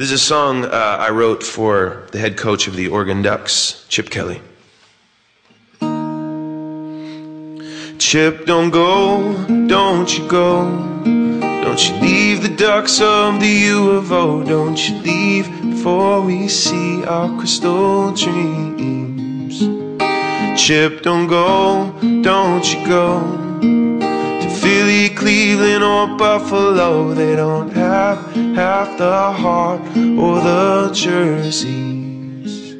This is a song uh, I wrote for the head coach of the Oregon Ducks, Chip Kelly. Chip, don't go, don't you go. Don't you leave the ducks of the U of O. Don't you leave before we see our crystal dreams. Chip, don't go, don't you go. Cleveland, or Buffalo, they don't have half the heart or the jerseys.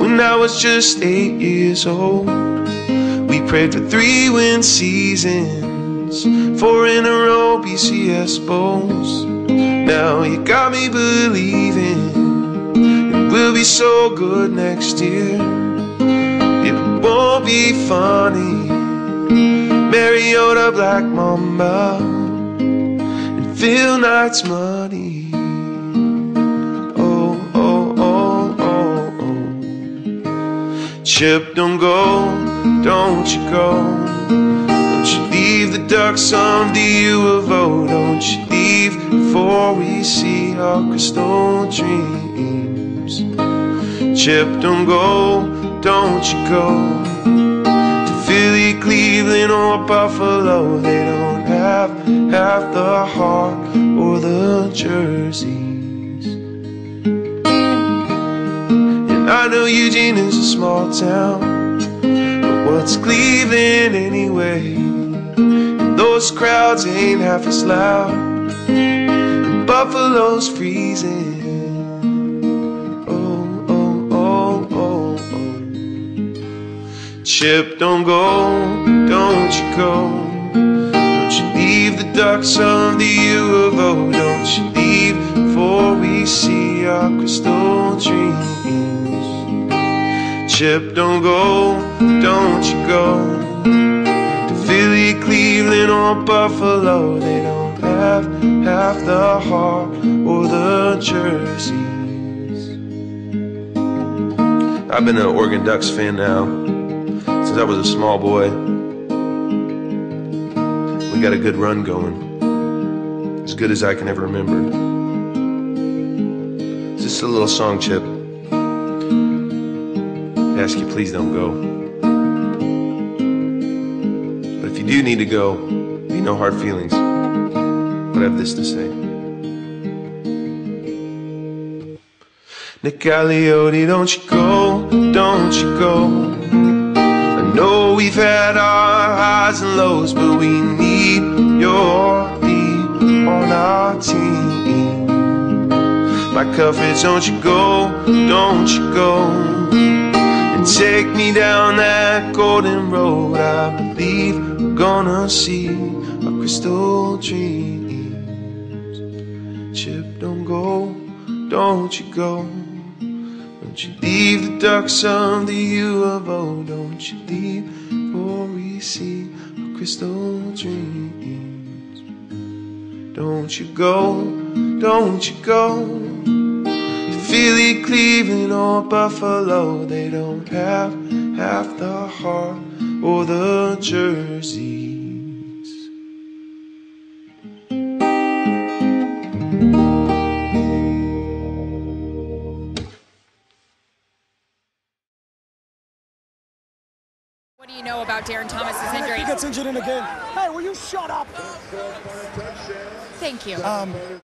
When I was just eight years old, we prayed for three win seasons, four in a row BCS bowls. Now you got me believing it will be so good next year. It won't be funny Mariota, Black Mamba, and Phil Knight's money. Oh, oh, oh, oh, oh. Chip, don't go, don't you go. Don't you leave the ducks on the U of O. Don't you leave before we see our crystal dreams. Chip, don't go, don't you go. Philly, Cleveland, or Buffalo, they don't have half the heart or the jerseys. And I know Eugene is a small town, but what's Cleveland anyway? And those crowds ain't half as loud, and Buffalo's freezing. Oh oh oh oh oh chip, don't go, don't you go. Don't you leave the ducks of the U of O. Don't you leave before we see our crystal dreams. Chip, don't go, don't you go. To Philly, Cleveland, or Buffalo, they don't have half the heart or the jerseys. I've been an Oregon Ducks fan now since I was a small boy. Got a good run going. As good as I can ever remember. It's just a little song, Chip. I ask you, please don't go. But if you do need to go, be no hard feelings. But I have this to say. Nick Aliotti, don't you go, don't you go I know we've had our highs and lows, but we need your lead on our team. My coverage, don't you go, don't you go, and take me down that golden road. I believe we're gonna see our crystal dreams. Chip, don't go, don't you go. Don't you leave the ducks on the U of O. Don't you leave before we see crystal dreams. Don't you go, don't you go. To Philly, Cleveland, or Buffalo, they don't have half the heart or the jersey. What do you know about Darron Thomas's injury? He gets injured in a game. Hey, will you shut up? Thank you. Um,